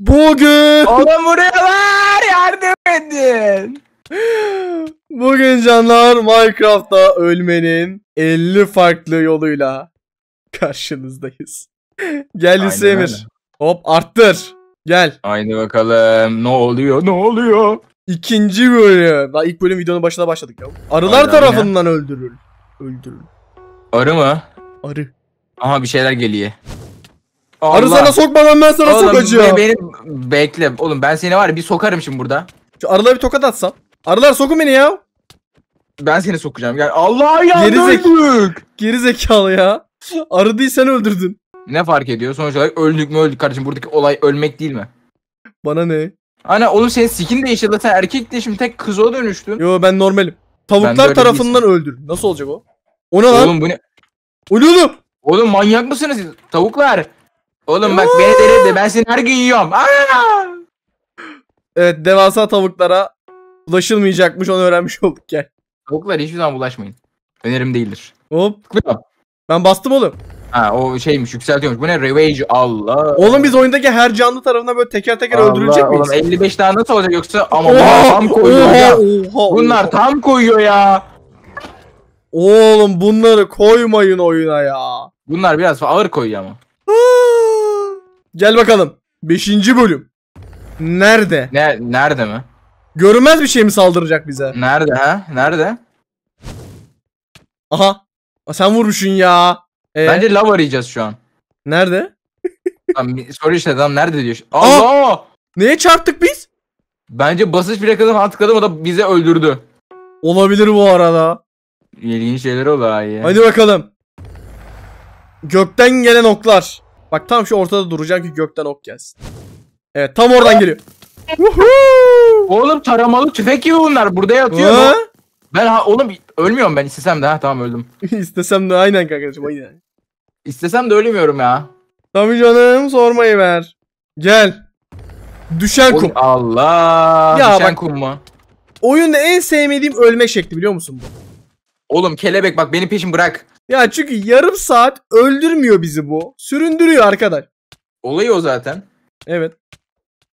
Bugün Oğlum vuruyorlar yardım edin. Bugün canlar Minecraft'ta ölmenin 50 farklı yoluyla karşınızdayız. Gel Hüseyin. Hop arttır. Gel. Haydi bakalım ne oluyor ne oluyor? İkinci bölüm. Daha ilk bölüm videonun başına başladık ya. Arılar Aynen tarafından öldürül. Öldürül. Arı mı? Arı. Aha bir şeyler geliyor. Arı Allah. sana sokmadan ben sana Oğlum, sokacağım. be- Beni bekle. Oğlum ben seni var ya bir sokarım şimdi burada. Şu arılara bir tokat atsam. Arılar sokun beni ya. Ben seni sokacağım. Gel. Allah ya Geri öldük. Geri zekalı ya. Arı değil sen öldürdün. Ne fark ediyor? Sonuç olarak öldük mü öldük kardeşim. Buradaki olay ölmek değil mi? Bana ne? Ana oğlum senin skin değişti. Sen erkek de şimdi tek kıza dönüştün. Yo ben normalim. Ben Tavuklar öyle tarafından öldür. Nasıl olacak o? O ne lan? Oğlum bu ne? O ne oğlum? Oğlum manyak mısınız siz? Tavuklar. Oğlum bak beni delirdi. Ben seni her gün yiyorum. Aa! Evet devasa tavuklara ulaşılmayacakmış onu öğrenmiş olduk gel. Tavuklar hiçbir zaman bulaşmayın. Önerim değildir. Hop Tıklıyorum. ben bastım oğlum. Ha o şeymiş yükseltiyormuş. Bu ne? Revenge Allah. Oğlum biz oyundaki her canlı tarafından böyle teker teker Allah, öldürülecek miyiz? Oğlum 55 tane nasıl olacak yoksa ama bunlar tam koyuyor oha, ya. oha, Bunlar oha. tam koyuyor ya. Oğlum bunları koymayın oyuna ya. Bunlar biraz ağır koyuyor ama. Gel bakalım. Beşinci bölüm. Nerede? Ne nerede mi? Görünmez bir şey mi saldıracak bize? Nerede ha? Nerede? Aha. Aa, Sen vurmuşsun ya. Ee, Bence lav arayacağız şu an. Nerede? Bir soru işte adam nerede diyor. Allah! Neye çarptık biz? Bence basınç plakalı falan tıkladım o da bizi öldürdü. Olabilir bu arada. İlginç şeyler ha ya. Hadi bakalım. Gökten gelen oklar. Bak tam şu ortada duracağım ki gökten ok gelsin. Evet tam oradan geliyor. Oğlum taramalı tüfek gibi bunlar burada yatıyor. Ha? Ben ha, oğlum ölmüyorum ben istesem de ha tamam öldüm. İstesem de aynen kankacığım aynen. İstesem de ölmüyorum ya. Tabii canım sormayı ver. Gel. Düşen kum. Allah. Ya Düşen bak- kum mu? Oyunda en sevmediğim ölme şekli biliyor musun bu? Oğlum kelebek bak beni peşin bırak. Ya çünkü yarım saat öldürmüyor bizi bu. Süründürüyor arkadaş. Olayı o zaten. Evet.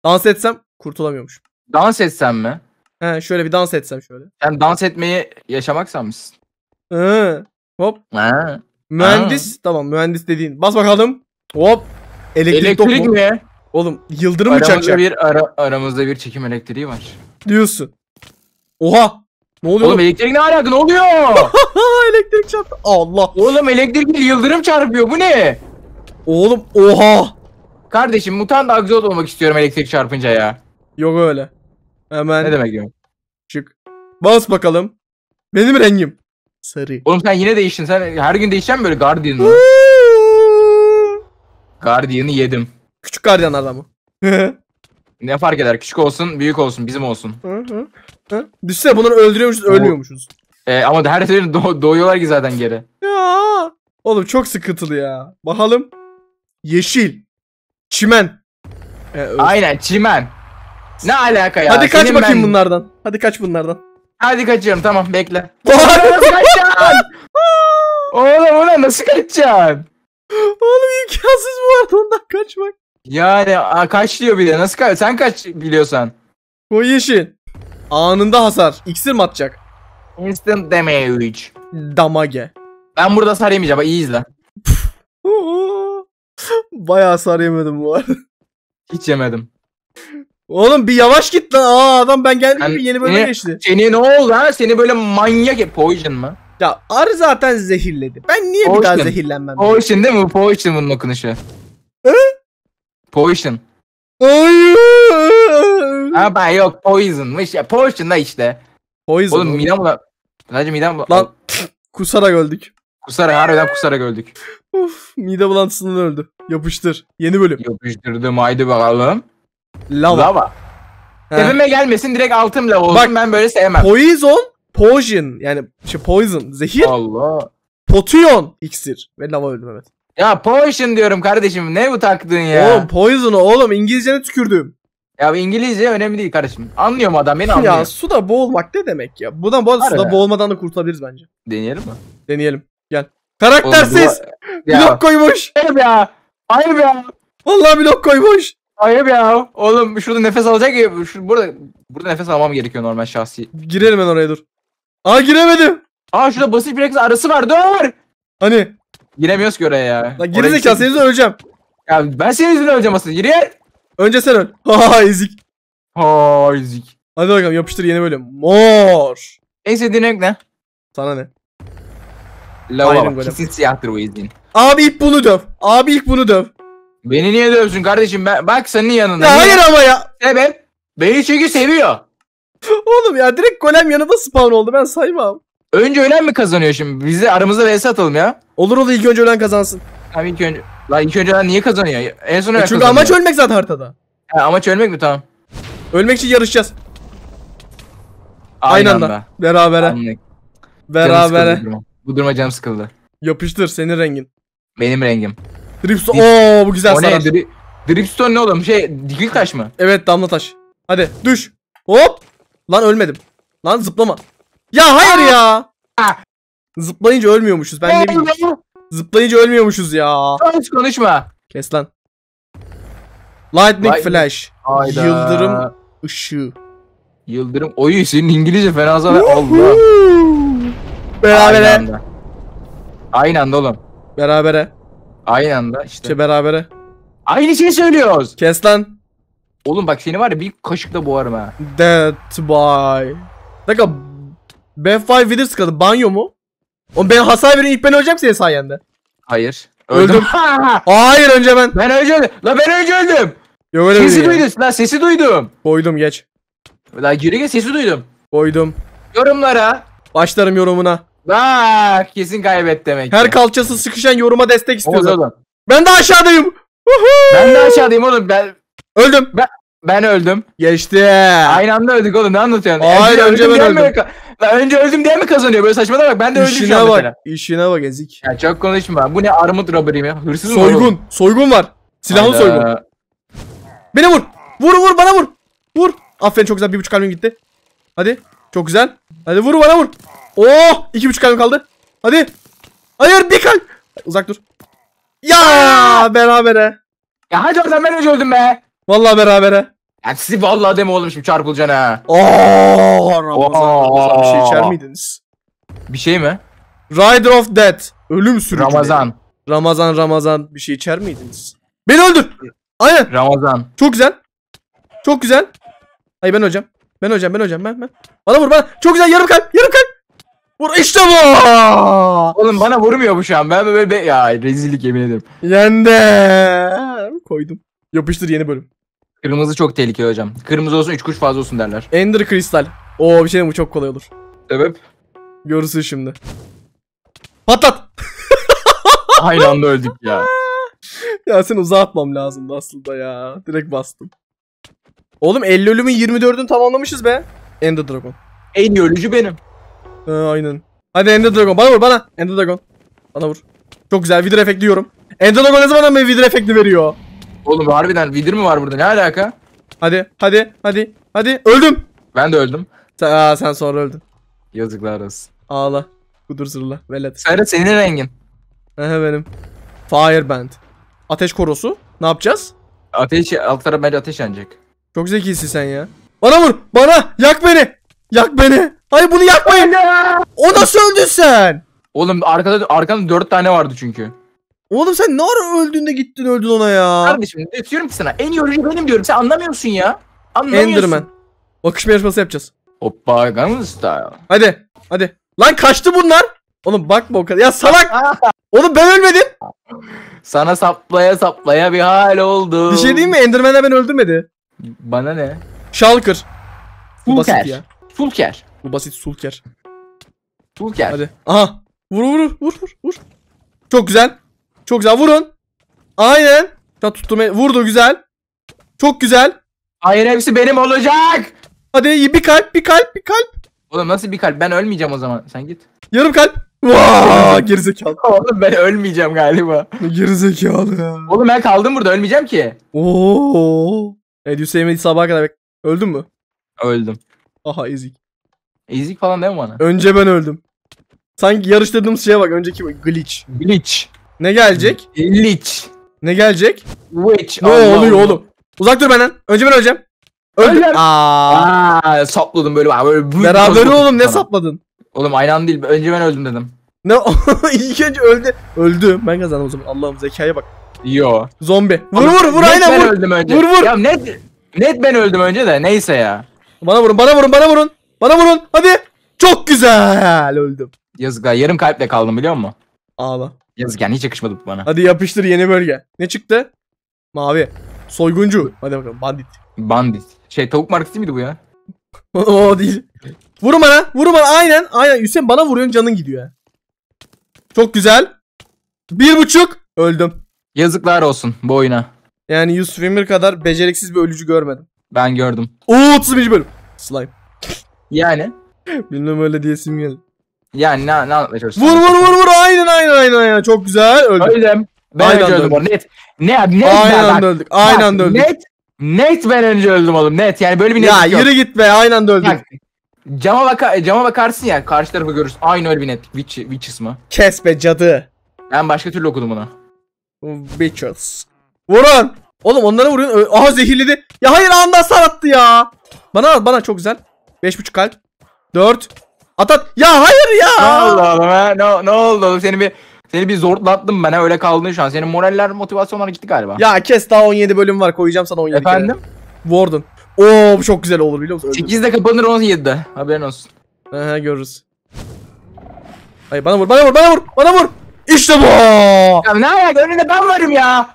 Dans etsem kurtulamıyormuş. Dans etsem mi? He şöyle bir dans etsem şöyle. Sen dans etmeyi yaşamak sanmışsın. Hı. Hop. Ha. Mühendis. Tamam mühendis dediğin. Bas bakalım. Hop. Elektrik, Elektrik mi? Oğlum yıldırım mı çakacak bir ara, aramızda bir çekim elektriği var. diyorsun. Oha. Ne oluyor? Oğlum elektrik ne alaka ne oluyor? elektrik çarptı. Allah. Oğlum elektrik değil yıldırım çarpıyor bu ne? Oğlum oha. Kardeşim mutant agzot olmak istiyorum elektrik çarpınca ya. Yok öyle. Hemen Ne demek diyorum? çık. Bas bakalım. Benim rengim. Sarı. Oğlum sen yine değiştin. Sen her gün değişeceksin böyle Guardian mı? Guardian'ı yedim. Küçük gardiyanlardan mı? Ne fark eder? Küçük olsun, büyük olsun, bizim olsun. hı, hı. Düşsene bunları öldürüyormuşuz, ölmüyormuşuz. Ee, ama her seferinde doğ- doğuyorlar ki zaten geri. Ya. Oğlum çok sıkıntılı ya. Bakalım. Yeşil. Çimen. Öl- Aynen çimen. Ne alaka ya? Hadi kaç Senin bakayım ben- bunlardan. Hadi kaç bunlardan. Hadi kaçıyorum tamam bekle. Nasıl kaçacaksın? Oğlum ona nasıl kaçacaksın? Oğlum imkansız bu arada ondan kaçmak. Yani a, kaç diyor bir de nasıl kaç? Sen kaç biliyorsan. O yeşil. Anında hasar. İksir mi atacak? Instant damage. Damage. Ben burada hasar yemeyeceğim. Bak iyi izle. Bayağı hasar yemedim bu arada. Hiç yemedim. Oğlum bir yavaş git lan. Aa adam ben geldim gibi yeni bölüme geçti. Seni ne oldu ha? Seni böyle manyak. Poison mı? Ya arı zaten zehirledi. Ben niye bir daha Poison. zehirlenmem? Poison değil mi? Poison bunun okunuşu. Poison. Hayır. Ha ben yok poison'mış ya. Poison da işte. Poison. Oğlum midem bulan. Sadece midem bulan. Lan kusarak öldük. Kusarak harbiden kusarak öldük. Uf, mide bulantısından öldü. Yapıştır. Yeni bölüm. Yapıştırdım haydi bakalım. Lava. Lava. He. Tepeme gelmesin direkt altım lava olsun. Bak. ben böyle sevmem. Poison, poison yani şey poison, zehir, Allah. potion, iksir ve lava öldüm evet. Ya poison diyorum kardeşim. Ne bu taktığın ya? Oğlum poison'u oğlum İngilizcene tükürdüm. Ya bu İngilizce önemli değil kardeşim. Anlıyorum adam beni anlıyor. Ya suda boğulmak ne demek ya? Buradan bu arada Harbi. suda boğulmadan da kurtulabiliriz bence. Deneyelim mi? Deneyelim. Gel. Oğlum Karaktersiz. bu- Ya. Blok koymuş. Ayıp ya. Ayıp ya. Vallahi blok koymuş. Ayıp ya. Oğlum şurada nefes alacak ya. Şu, burada, burada nefes almam gerekiyor normal şahsi. Girelim ben oraya dur. Aa giremedim. Aa şurada basit bir arası var. Dur. Hani? Giremiyoruz ki oraya ya. Lan gitsek- senin yüzünden öleceğim. Ya ben senin yüzünden öleceğim aslında. Yürü. Önce sen öl. Haha ezik. Ha ezik. Hadi bakalım yapıştır yeni bölüm. Mor. En sevdiğin renk ne? Sana ne? Lava bak. Kesin siyahtır o izin. Abi ilk bunu döv. Abi ilk bunu döv. Beni niye dövsün kardeşim? Ben, bak senin yanında. Ya Niye? hayır ama ya. Sebep? Beni çünkü seviyor. Oğlum ya direkt golem yanında spawn oldu ben saymam. Önce ölen mi kazanıyor şimdi? Biz de aramızda vs atalım ya. Olur olur ilk önce ölen kazansın. Abi ilk önce... Lan ilk önce ölen niye kazanıyor? En son E ölen çünkü kazanıyor. amaç ölmek zaten haritada. Ha, amaç ölmek mi? Tamam. Ölmek için yarışacağız. Aynı, anda. Berabere. Berabere. bu duruma. Canım sıkıldı. Yapıştır senin rengin. Benim rengim. Dripstone. Oo bu güzel o ne? sarar. Dri Dripstone ne oğlum? Şey dikil taş mı? Evet damla taş. Hadi düş. Hop. Lan ölmedim. Lan zıplama. Ya hayır ya. Zıplayınca ölmüyormuşuz. Ben ne bileyim. Zıplayınca ölmüyormuşuz ya. Hiç konuşma. Kes lan. Lightning Flash. Hayda. Yıldırım ışığı. Yıldırım. Oy senin İngilizce fena zaten. Allah. Aynı Berabere. anda. Aynı anda oğlum. Berabere. Aynı anda işte. İşte berabere. Aynı şeyi söylüyoruz. Kes lan. Oğlum bak seni var ya bir kaşıkla boğarım ha. Dead by. Bir dakika. B5 Wither sıkadı. Banyo mu? Oğlum ben hasar verin ilk ben öleceğim senin sayende. Hayır. Öldüm. Ha! Hayır önce ben. ben önce öldüm. La ben önce öldüm. Yok öyle Sesi ya. duydum. La sesi duydum. Koydum geç. La geri gel sesi duydum. Koydum. Yorumlara. Başlarım yorumuna. Bak kesin kaybet demek. Her kalçası sıkışan yoruma destek istiyoruz. Ben de aşağıdayım. Ben de aşağıdayım oğlum. Ben Öldüm. ben öldüm. Geçti. Aynı anda öldük oğlum. Ne anlatıyorsun? Hayır, önce ben öldüm. La önce öldüm diye mi kazanıyor? Böyle saçmalama bak. Ben de öldüm şu İşine bak. mesela. İşine bak ezik. Ya çok konuşma. Bu ne armut robbery mi? Hırsız mı? Soygun. Soygun var. Silahlı Hayda. soygun. Beni vur. Vur vur bana vur. Vur. Aferin çok güzel. Bir buçuk kalbim gitti. Hadi. Çok güzel. Hadi vur bana vur. Oh. iki buçuk kalbim kaldı. Hadi. Hayır bir kalp. Uzak dur. Ya berabere. Ya hadi oradan ben önce öldüm be. Vallahi berabere. Ya sizi vallahi deme oğlum şimdi çarpılacaksın ha. Oo, Ramazan. Ramazan bir şey içer miydiniz? Bir şey mi? Rider of Death. Ölüm sürücüleri. Ramazan. Ramazan Ramazan bir şey içer miydiniz? Beni öldür. Aynen. Ramazan. Çok güzel. Çok güzel. Hayır ben öleceğim. Ben öleceğim ben öleceğim ben ben. Bana vur bana. Çok güzel yarım kalp yarım kalp. Vur işte bu. Oğlum bana vurmuyor bu şu an. Ben böyle be- ya rezillik yemin ederim. Yendim. Koydum. Yapıştır yeni bölüm. Kırmızı çok tehlikeli hocam. Kırmızı olsun 3 kuş fazla olsun derler. Ender Kristal. Oo bir şey diyeyim, bu çok kolay olur. Sebep? Görürsün şimdi. Patlat. Aynı anda öldük ya. Ya seni uzatmam lazımdı aslında ya. Direkt bastım. Oğlum 50 ölümün 24'ünü tamamlamışız be. Ender Dragon. En iyi ölücü benim. Ha, aynen. Hadi Ender Dragon bana vur bana. Ender Dragon. Bana vur. Çok güzel Wither efekti yiyorum. Ender Dragon ne zaman bana Wither efekti veriyor? Oğlum harbiden vidir mi var burada? Ne alaka? Hadi hadi hadi hadi öldüm. Ben de öldüm. Sen, aa, sen sonra öldün. Yazıklar olsun. Ağla. Kudur zırla. Velet. Sarı senin rengin. Aha benim. Fireband. Ateş korosu. Ne yapacağız? Ateş, alt taraf bence ateş yanacak. Çok zekisin sen ya. Bana vur. Bana. Yak beni. Yak beni. Hayır bunu yakmayın. O nasıl öldün sen? Oğlum arkada arkanda 4 tane vardı çünkü. Oğlum sen ne ara öldüğünde gittin öldün ona ya. Kardeşim diyorum ki sana en iyi ölücü benim diyorum. Sen anlamıyorsun ya. Anlamıyorsun. Enderman. Bakışma yarışması yapacağız. Hoppa Gangnam Style. Hadi. Hadi. Lan kaçtı bunlar. Oğlum bakma o kadar. Ya salak. Oğlum ben ölmedim. Sana saplaya saplaya bir hal oldu. Bir şey diyeyim mi? Enderman'ler beni öldürmedi. Bana ne? Shulker. Bu basit ya. Fulker. Bu basit sulker. Fulker. Hadi. Aha. Vur vur vur vur vur. Çok güzel. Çok güzel vurun. Aynen. Ya tuttum. Vurdu güzel. Çok güzel. Hayır hepsi benim olacak. Hadi bir kalp bir kalp bir kalp. Oğlum nasıl bir kalp? Ben ölmeyeceğim o zaman. Sen git. Yarım kalp. Vaa gerizekalı. Oğlum ben ölmeyeceğim galiba. Gerizekalı ya. Oğlum ben kaldım burada ölmeyeceğim ki. Oo. Evet Hüseyin sabaha kadar bek. Öldün mü? Öldüm. Aha ezik. Ezik falan deme bana. Önce ben öldüm. Sanki yarıştırdığımız şeye bak önceki glitch. Glitch. Ne gelecek? Glitch. Ne gelecek? Witch. Ne Allah oluyor Allah. oğlum? Uzak dur benden. Önce ben öleceğim. Öldüm. Aa. Aa, sapladım böyle böyle. Beraber oğlum ne sapladın? Oğlum aynı anda değil. Önce ben öldüm dedim. Ne? İlk önce öldü. Öldüm. Ben kazandım o zaman. Allah'ım zekaya bak. Yo. Zombi. Vur Oğlum, vur vur aynen vur. öldüm önce. Vur, vur. Ya net net ben öldüm önce de neyse ya. Bana vurun bana vurun bana vurun. Bana vurun. Hadi. Çok güzel. Öldüm. Yazık ha yarım kalple kaldım biliyor musun? Ağla. Yazık yani hiç yakışmadı bu bana. Hadi yapıştır yeni bölge. Ne çıktı? Mavi. Soyguncu. Hadi bakalım bandit. Bandit. Şey tavuk markası miydi bu ya? o değil. Vurun bana. Vurun bana. Aynen. Aynen. Hüseyin bana vuruyorsun canın gidiyor. ya. Çok güzel. Bir buçuk. Öldüm. Yazıklar olsun bu oyuna. Yani Yusuf Emir kadar beceriksiz bir ölücü görmedim. Ben gördüm. Oo 31. bölüm. Slime. Yani. Bilmem öyle diyesim geldi. Yani ne, ne anlatmaya? Vur vur vur vur. Aynen aynen aynen aynen. Çok güzel. Öldüm. Öldüm. Ben Aynı önce öldüm öldük. net. Ne net Aynı ben- anda bak, öldük. Bak, anda öldük. Net. Net ben önce öldüm oğlum net. Yani böyle bir Ya netlik yok. yürü git be. Aynı anda öldük. Bak, Cama, baka cama bakarsın ya karşı tarafı görürsün. Aynı öyle bir net. Witch, Witches mı? Kes be cadı. Ben başka türlü okudum bunu. Bitches. Vurun. Oğlum onlara vuruyorsun. Ö- Aha zehirledi. Ya hayır anda hasar attı ya. Bana al bana çok güzel. 5.5 kalp. 4. At at. Ya hayır ya. Ne oldu oğlum ha? Ne, ne oldu oğlum? Seni bir seni bir zorlattım ben ha öyle kaldın şu an. Senin moraller motivasyonlar gitti galiba. Ya kes daha 17 bölüm var. Koyacağım sana 17 kere. Efendim? Warden. Oo bu çok güzel olur biliyor musun? Öldüm. 8'de kapanır 17'de. Haberin olsun. Aha görürüz. Hayır bana vur bana vur bana vur bana vur. İşte bu. Ya ne alaka önünde ben varım ya.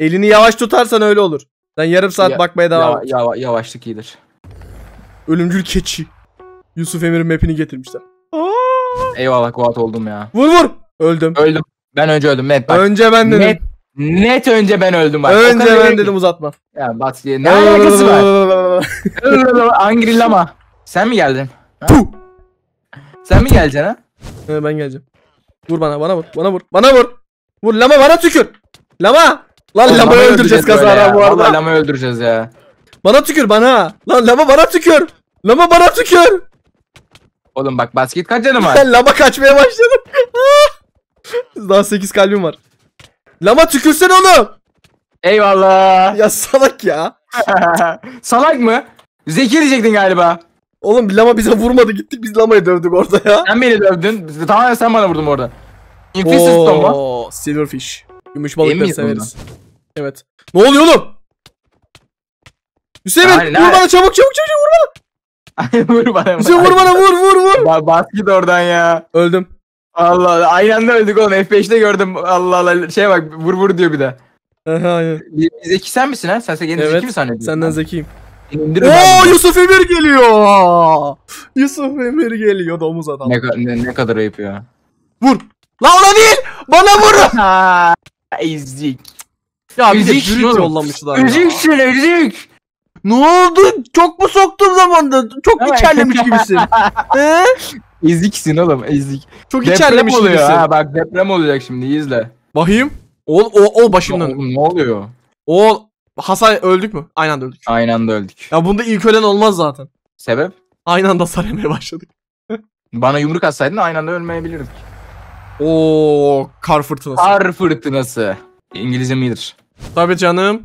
Elini yavaş tutarsan öyle olur. Sen yarım saat Ya- bakmaya devam Ya, et. yava- yavaşlık iyidir. Ölümcül keçi. Yusuf Emir'in map'ini getirmişler. Eyvallah kuat oldum ya. Vur vur. Öldüm. Öldüm. Ben önce öldüm net bak. Önce ben dedim. net, net önce ben öldüm bak. Önce ben dedim uzatma. Ya bak ne alakası var? Angrillama. Sen mi geldin? Puh. Sen mi geleceksin ha? Ee, ben geleceğim. Vur bana bana vur bana vur bana vur. Vur lama bana tükür. Lama. Lan Oğlum, lamayı öldüreceğiz kazara bu arada. Vallahi Lama'yı öldüreceğiz ya. Bana tükür bana. Lan lama bana tükür. Lama bana tükür. Oğlum bak basket kaç canım var? Lama kaçmaya başladım. Daha 8 kalbim var. Lama tükürsen oğlum. Eyvallah. Ya salak ya. Salak mı? Zeki diyecektin galiba. Oğlum lama bize vurmadı gittik biz lamayı dövdük orada ya. Sen beni dövdün. Tamamen sen bana vurdun orada. Mu? Oo, silverfish. Gümüş balıkları severiz. Evet. Ne oluyor oğlum? Hüseyin vur bana çabuk çabuk çabuk vur. vur bana. Hüseyin vur bana vur vur vur. Ba- bas git oradan ya. Öldüm. Allah Allah. Aynı anda öldük oğlum. F5'te gördüm. Allah Allah. Şey bak vur vur diyor bir de. Aynen. Zeki sen misin ha? Sen kendini Evet, zeki mi zannediyorsun? Senden zekiyim. İndiririm Oo. Yusuf Emir geliyor. Yusuf Emir geliyor domuz adam. ne, ne, ne kadar ayıp ya. Vur. Lan ona değil. Bana vur. Ezik. Ya bir de Ezik cürüt oğlum. yollamışlar ya. Eziksin ezik. Ne oldu? Çok mu soktun zamanda? Çok Evet. içerlemiş gibisin? He? Eziksin oğlum ezik. Çok Deprem içerlemiş oluyor gibisin. ha bak deprem olacak şimdi izle. Bakayım. O, o, o başımdan. Oğlum ne oluyor? O Hasan öldük mü? Aynı anda öldük. Aynı anda öldük. Ya bunda ilk ölen olmaz zaten. Sebep? Aynı anda sarmaya başladık. Bana yumruk atsaydın aynı anda ölmeyebilirdik. Oo kar fırtınası. Kar fırtınası. İngilizcem iyidir. Tabii canım.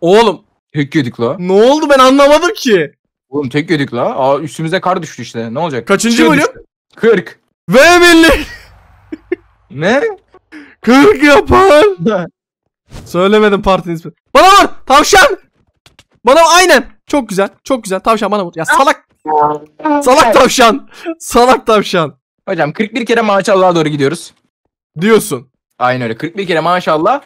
Oğlum Tek yedik la. ne oldu ben anlamadım ki. Oğlum tek yedik la. Aa üstümüze kar düştü işte. Ne olacak? Kaçıncı bölüm? düştü. 40. Ve milli Ne? 40 yapar. Söylemedim partinin ismini. Bana vur tavşan. Bana aynen. Çok güzel. Çok güzel. Tavşan bana vur. Ya salak. Salak tavşan. Salak tavşan. Hocam 41 kere maşallah doğru gidiyoruz. Diyorsun. Aynen öyle. 41 kere maşallah.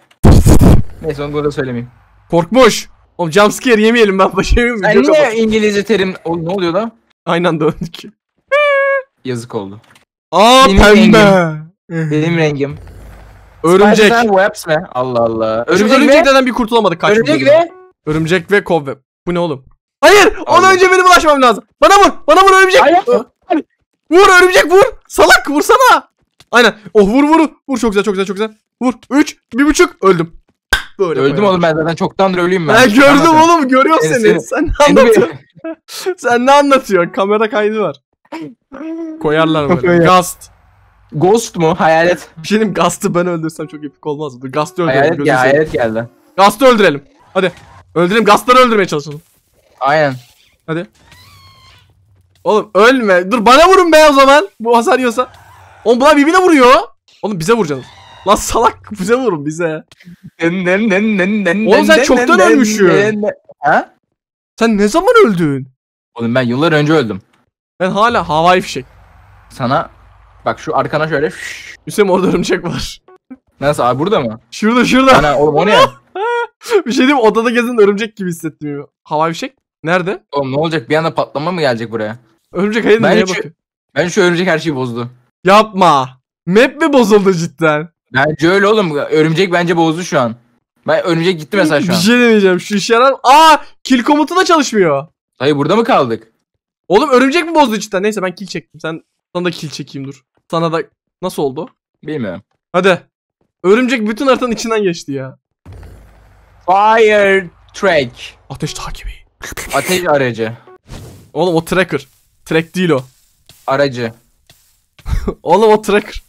Neyse onu burada söylemeyeyim. Korkmuş. Oğlum jumpscare yemeyelim ben başlayayım mı? Sen niye kapat. İngilizce terim... O, ne oluyor lan? Aynı anda öldük. Yazık oldu. Aa Benim pembe. Benim rengim. Örümcek. Spider-Man Webs mi? Allah Allah. Örümcek Örümcek, ve... Örümceklerden bir kurtulamadık kaç Örümcek ve... Örümcek ve kobweb. Bu ne oğlum? Hayır! Ona Allah. önce benim ulaşmam lazım. Bana vur! Bana vur örümcek! Hayır. Vur örümcek vur! Salak vursana! Aynen. Oh vur vur. Vur çok güzel çok güzel çok güzel. Vur. 3 bir buçuk öldüm. Böyle Öldüm oğlum ben zaten çoktandır ölüyüm ben. Ben gördüm Anlatın. oğlum görüyorum Seni- seni. Sen ne anlatıyorsun? Sen ne anlatıyorsun? Kamera kaydı var. Koyarlar böyle. Gast. Ghost mu? Hayalet. Bir şey diyeyim Gast'ı ben öldürsem çok epik olmaz mı? Gast'ı öldürelim. Hayalet, ya, hayalet geldi. Gast'ı öldürelim. Hadi. Öldürelim. Gastları öldürmeye çalışalım. Aynen. Hadi. Oğlum ölme. Dur bana vurun be o zaman. Bu hasar yiyorsa. Oğlum bunlar birbirine vuruyor. Oğlum bize vuracaksınız. Lan salak bize vurun bize. Oğlum sen çoktan ölmüşsün. Ha? Sen ne zaman öldün? Oğlum ben yıllar önce öldüm. Ben hala havai fişek. Sana bak şu arkana şöyle. Hüseyin orada örümcek var. Nasıl abi burada mı? Şurada şurada. Ana oğlum o ne? bir şey diyeyim odada gezen örümcek gibi hissettim. Havai fişek? Nerede? Oğlum ne olacak bir anda patlama mı gelecek buraya? Örümcek hayır neye bakıyor? Ben şu örümcek her şeyi bozdu. Yapma. Map mi bozuldu cidden? Bence öyle oğlum. Örümcek bence bozdu şu an. Ben örümcek gitti mesela şu Bir an. şey deneyeceğim. Şu işe yarar. Aa! Kill komutu da çalışmıyor. Dayı burada mı kaldık? Oğlum örümcek mi bozdu cidden? Neyse ben kill çektim. Sen sana da kill çekeyim dur. Sana da nasıl oldu? Bilmiyorum. Hadi. Örümcek bütün haritanın içinden geçti ya. Fire track. Ateş takibi. Ateş aracı. Oğlum o tracker. Track değil o. Aracı. Oğlum o tracker.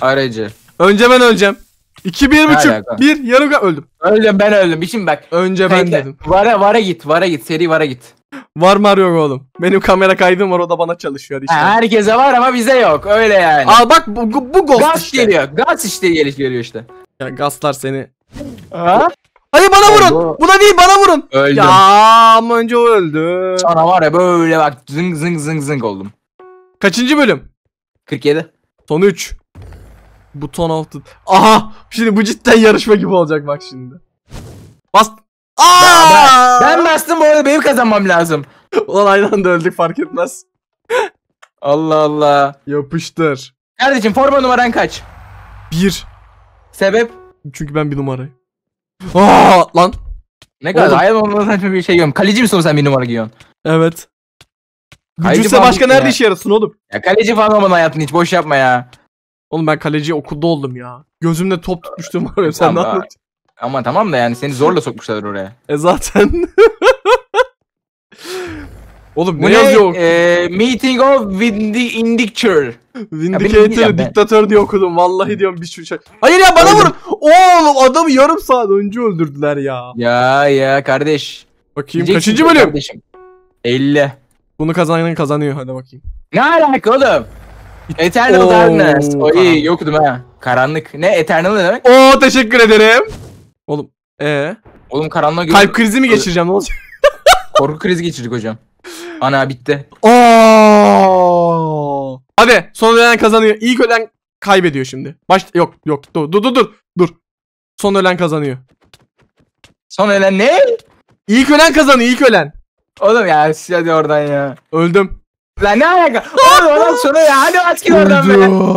Aracı. Önce ben öleceğim. 2 1 Ne buçuk. alaka? 1 yarım ka- öldüm. Öldüm ben öldüm. Şimdi bak. Önce ben Bekle. dedim. Vara vara git. Vara git. Seri vara git. Var mı arıyor oğlum? Benim kamera kaydım var o da bana çalışıyor işte. Ha, herkese var ama bize yok. Öyle yani. Aa bak bu, bu, bu ghost Gaz işte. geliyor. Gaz işte geliş geliyor işte. Ya gazlar seni. Ha? Hayır bana vurun. Oldu. Buna değil bana vurun. Öldüm. Ya ama önce o öldü. Sonra var ya böyle bak zıng zıng zıng zıng oldum. Kaçıncı bölüm? 47. Son 3. Buton of the... Aha! Şimdi bu cidden yarışma gibi olacak bak şimdi. Bas... Aa! Ben bastım bu arada benim kazanmam lazım. Ulan aynı anda öldük fark etmez. Allah Allah. Yapıştır. Kardeşim forma numaran kaç? 1. Sebep? Çünkü ben bir numarayım. Aa! Lan. Ne kadar hayal olmadan saçma bir şey giyiyorum. Kaleci misin sen bir numara giyiyorsun? Evet. Falan başka ya. nerede işe yarasın oğlum? Ya kaleci falan olmadın hayatın hiç boş yapma ya. Oğlum ben kaleci okulda oldum ya. Gözümle top tutmuştum var ya sen ne Tamam, anlatıyorsun? Ama tamam da yani seni zorla sokmuşlar oraya. E zaten. oğlum Bu ne yazıyor? Ee, meeting of Vindi- Indicture. Vindicator diktatör diye okudum. Vallahi diyorum bir şey. Hayır ya bana Öldüm. vurun. Oğlum adamı yarım saat önce öldürdüler ya. Ya ya kardeş. Bakayım Diyeceksin kaçıncı bölüm? Kardeşim. 50. Bunu kazanan kazanıyor hadi bakayım. Ne alaka oğlum? Eternal Oo, Darkness. Oy karanlık. yokudum ha. Karanlık. Ne Eternal ne demek? Oo teşekkür ederim. Oğlum ee Oğlum karanlığa göre kalp krizi mi geçireceğim ne olacak? korku krizi geçirdik hocam. Ana bitti. Oo. Hadi son ölen kazanıyor. İlk ölen kaybediyor şimdi. Baş yok yok dur dur dur dur. Dur. Son ölen kazanıyor. Son ölen ne? İlk ölen kazanıyor ilk ölen. Oğlum ya hadi oradan ya. Öldüm. Lan ne alaka? Oğlum ondan sonra ya hadi aç git oradan be. Öldüm.